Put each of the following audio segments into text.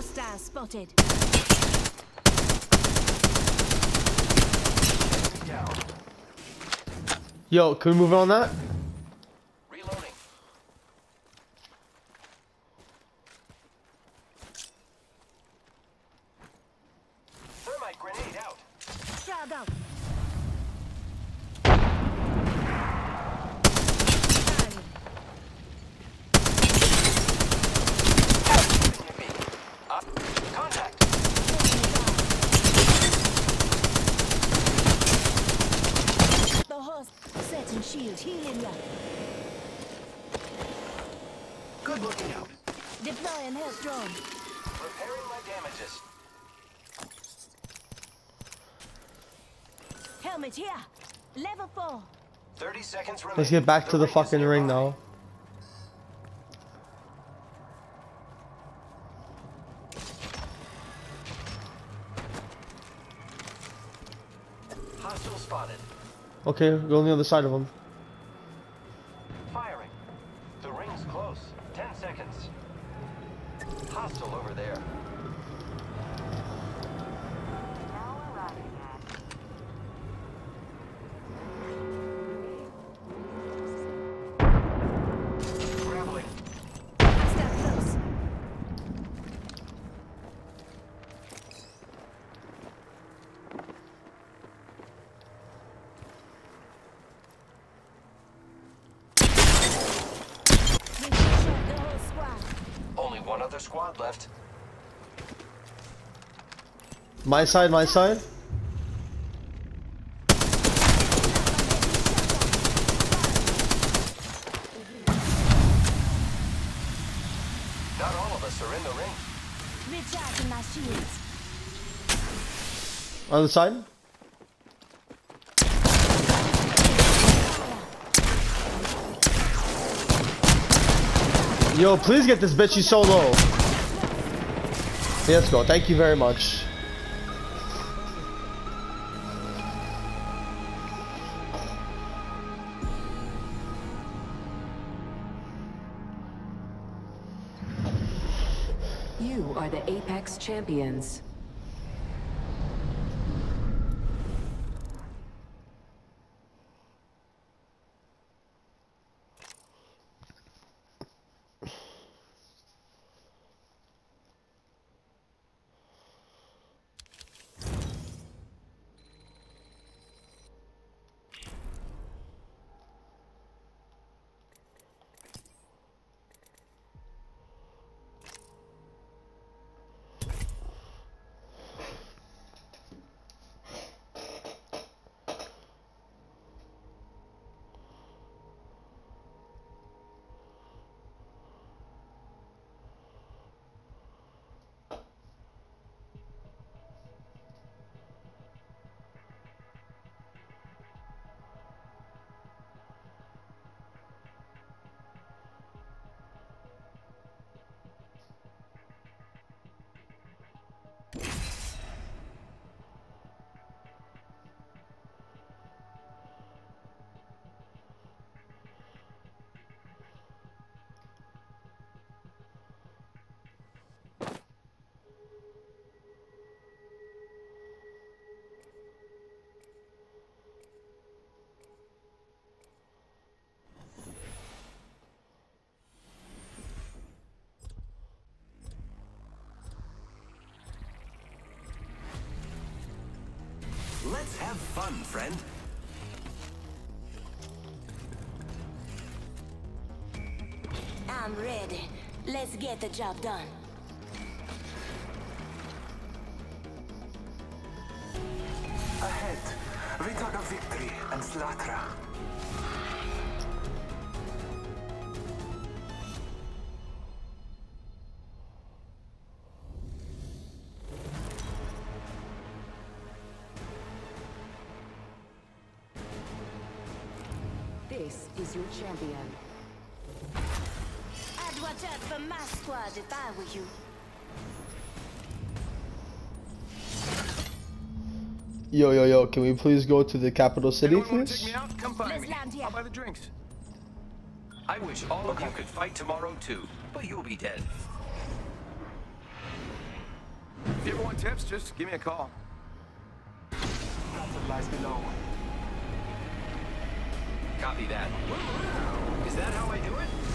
Hostile spotted. Yo, can we move on that? Good looking out. Deploying health drone. Repairing my damages. Helmet here. Level four. 30 seconds remaining. Let's get back to the ring is fucking ring nearby. now. Hostile spotted. Okay, go on the other side of him. Left. My side, my side. Not all of us are in the ring. Recharging my shields. Other side. Yo, please get this bitch. She's Let's go. Thank you very much. You are the Apex Champions. Let's have fun, friend. I'm ready. Let's get the job done. Ahead, we talk of victory and slaughter. This is your champion. I'd watch out for my squad if I were you. Yo, yo, yo. Can we please go to the capital city, Anyone please? me out? Come find me. I'll buy the drinks. I wish all of you could fight tomorrow too, but you'll be dead. If you ever want tips, just give me a call. Castle lies below. Copy that. Is that how I do it?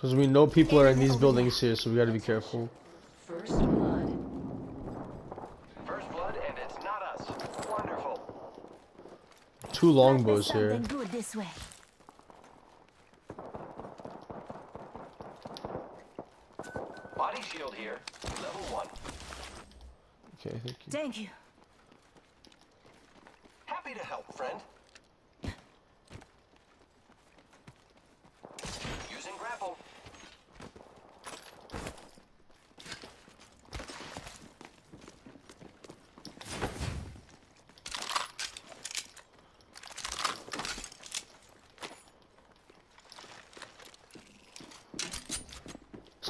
Because we know people are in these buildings here, so we gotta be careful. First blood. First blood, and it's not us. Wonderful. Two Might be longbows here. Good this way. Body shield here. Level one. Okay, thank you. Thank you. Happy to help, friend.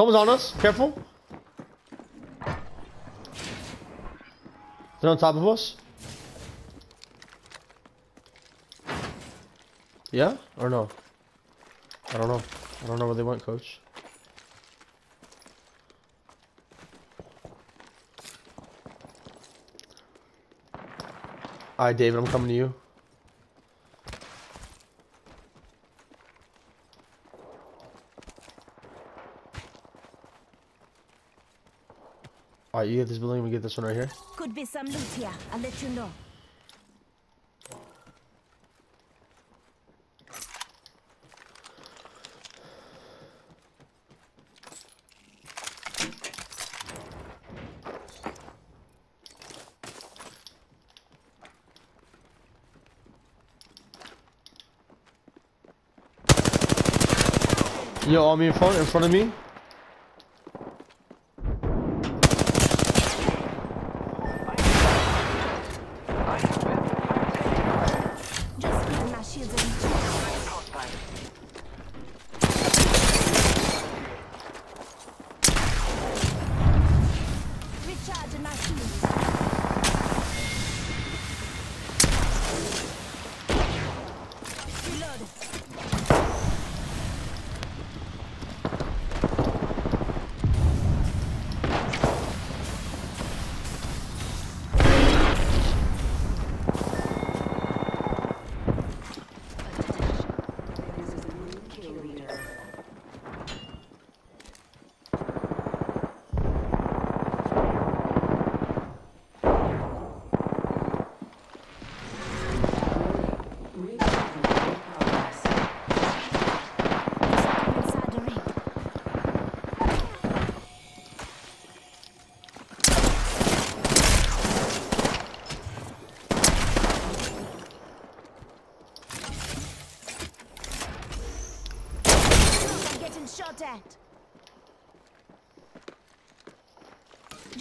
Someone's on us. Careful. They're on top of us. Yeah or no? I don't know. I don't know where they went, coach. Alright, David, I'm coming to you. Alright, you get this building, we get this one right here. Could be some loot here. I'll let you know. Yo, on me in front, in front of me.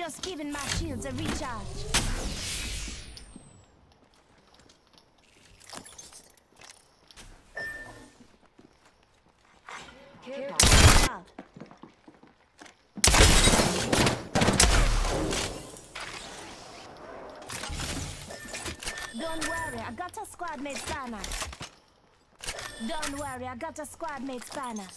Just giving my shields a recharge. Don't worry, I got a squad mate's banner. Don't worry, I got a squad mate's banner.